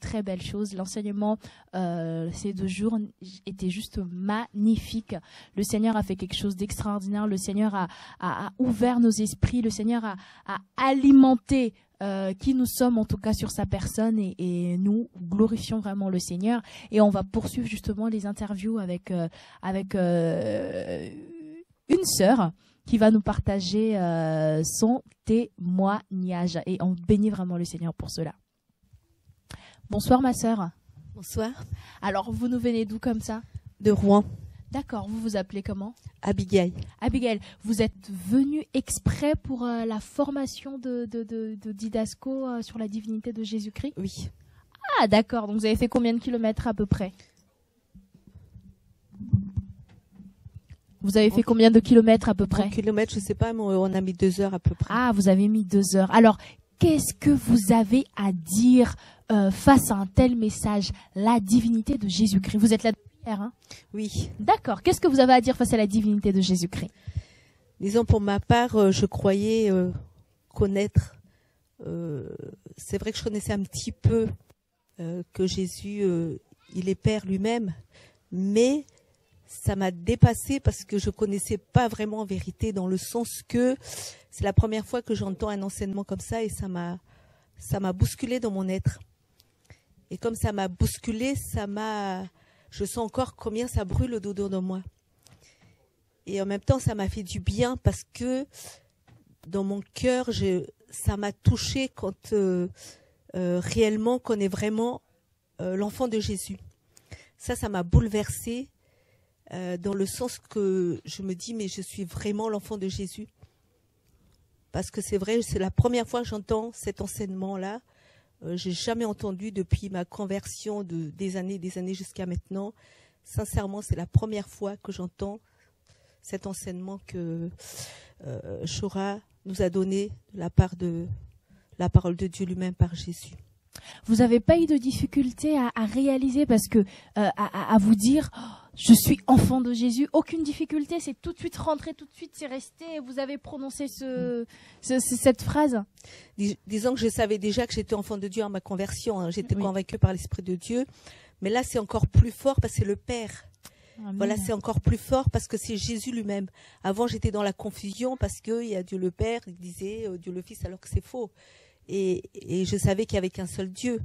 très belles choses. L'enseignement euh, ces deux jours était juste magnifique. Le Seigneur a fait quelque chose d'extraordinaire. Le Seigneur a, ouvert nos esprits. Le Seigneur a, alimenté euh, qui nous sommes en tout cas sur sa personne et, nous glorifions vraiment le Seigneur et on va poursuivre justement les interviews avec euh, avec euh, une sœur qui va nous partager euh, son témoignage et on bénit vraiment le Seigneur pour cela. Bonsoir ma sœur. Bonsoir. Alors vous nous venez d'où comme ça? De Rouen. D'accord, vous vous appelez comment? Abigail. Abigail, vous êtes venue exprès pour euh, la formation de, de, de, de Didasco euh, sur la divinité de Jésus-Christ? Oui. Ah d'accord, donc vous avez fait combien de kilomètres à peu près? Vous avez fait combien de kilomètres à peu près? Kilomètres, je sais pas, mais on a mis deux heures à peu près. Ah, vous avez mis deux heures. Alors, qu'est-ce que vous avez à dire euh, face à un tel message La divinité de Jésus-Christ. Vous êtes là Hein oui. D'accord. Qu'est-ce que vous avez à dire face à la divinité de Jésus-Christ Disons pour ma part, euh, je croyais euh, connaître. C'est vrai que je connaissais un petit peu que Jésus, il est Père lui-même, mais ça m'a dépassé parce que je connaissais pas vraiment en vérité, dans le sens que c'est la première fois que j'entends un enseignement comme ça et ça m'a ça m'a bousculé dans mon être. Et comme ça m'a bousculé, ça m'a je sens encore combien ça brûle au dodo de moi. Et en même temps, ça m'a fait du bien parce que dans mon cœur, ça m'a touché quand euh, euh, réellement qu'on est vraiment euh, l'enfant de Jésus. Ça, ça m'a bouleversée dans le sens que je me dis, mais je suis vraiment l'enfant de Jésus. Parce que c'est vrai, c'est la première fois que j'entends cet enseignement-là. Euh, j'ai jamais entendu depuis ma conversion de des années des années jusqu'à maintenant. Sincèrement, c'est la première fois que j'entends cet enseignement que euh, Shora nous a donné de la part de la parole de Dieu lui-même par Jésus. Vous n'avez pas eu de difficulté à, réaliser parce que euh, à, à, vous dire oh, je suis enfant de Jésus, aucune difficulté, c'est tout de suite rentré, tout de suite c'est resté. Vous avez prononcé ce, ce, cette phrase. Dis, disons que je savais déjà que j'étais enfant de Dieu en ma conversion, hein. j'étais oui. convaincue par l'esprit de Dieu, mais là c'est encore plus fort parce que c'est le Père. Amen. Voilà, c'est encore plus fort parce que c'est Jésus lui-même. Avant, j'étais dans la confusion parce qu'il y a Dieu le Père, il disait euh, Dieu le Fils alors que c'est faux et, et je savais qu'il n'y avait qu'un seul Dieu.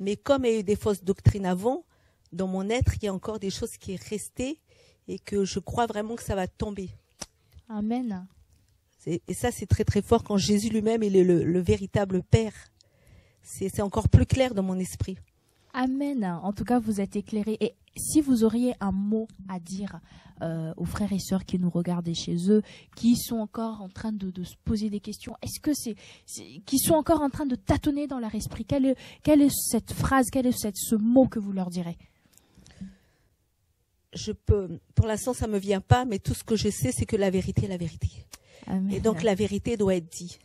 Mais comme il y a eu des fausses doctrines avant, dans mon être, il y a encore des choses qui est restées et que je crois vraiment que ça va tomber. Amen. Et ça, c'est très très fort quand Jésus lui-même il est le, le véritable Père. C'est encore plus clair dans mon esprit. Amen. En tout cas, vous êtes éclairé. Et si vous auriez un mot à dire euh, aux frères et sœurs qui nous regardent chez eux, qui sont encore en train de, de se poser des questions, est-ce que c'est, qui sont encore en train de tâtonner dans leur esprit, quelle est, quelle est cette phrase, quel est cette, ce mot que vous leur direz? Je peux, pour l'instant, ça me vient pas, mais tout ce que je sais, c'est que la vérité est la vérité. Amen. Et donc la vérité doit être dite.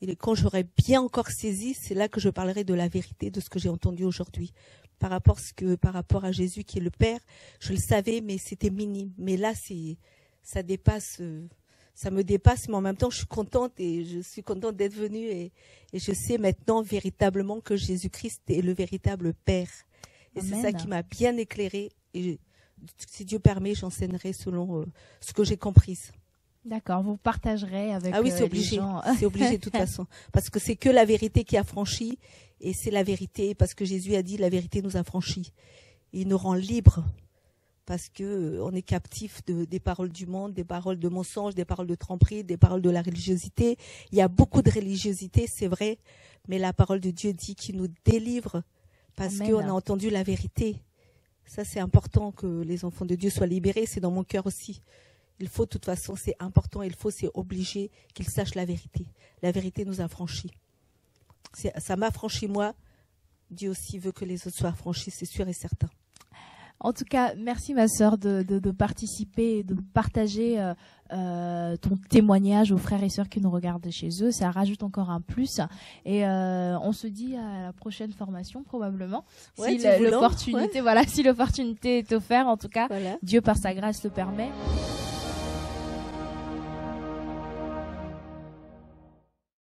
Et quand j'aurai bien encore saisi, c'est là que je parlerai de la vérité de ce que j'ai entendu aujourd'hui. Par rapport, ce que, par rapport à Jésus qui est le Père, je le savais, mais c'était minime. Mais là, c'est, ça dépasse, ça me dépasse, mais en même temps, je suis contente et je suis contente d'être venue et, et, je sais maintenant véritablement que Jésus-Christ est le véritable Père. Et c'est ça qui m'a bien éclairée. Et si Dieu permet, j'enseignerai selon euh, ce que j'ai comprise. D'accord, vous partagerez avec ah oui, euh, c'est obligé. les gens. C'est obligé de toute façon, parce que c'est que la vérité qui a franchi, et c'est la vérité, parce que Jésus a dit la vérité nous a franchi. Il nous rend libres, parce que euh, on est captif de, des paroles du monde, des paroles de mensonges, des paroles de tromperie, des paroles de la religiosité. Il y a beaucoup de religiosité, c'est vrai, mais la parole de Dieu dit qu'il nous délivre, parce qu'on a entendu la vérité. Ça, c'est important que les enfants de Dieu soient libérés. C'est dans mon cœur aussi il faut de toute façon, c'est important, il faut, c'est obligé qu'ils sachent la vérité. La vérité nous a franchis. Ça m'a franchi moi. Dieu aussi veut que les autres soient franchis, c'est sûr et certain. En tout cas, merci ma sœur de, de, de, participer et de partager euh, euh, ton témoignage aux frères et sœurs qui nous regardent chez eux. Ça rajoute encore un plus. Et euh, on se dit à la prochaine formation probablement. Ouais, si l'opportunité, ouais. voilà, si l'opportunité est offerte, en tout cas, Voilà. Dieu par sa grâce le permet.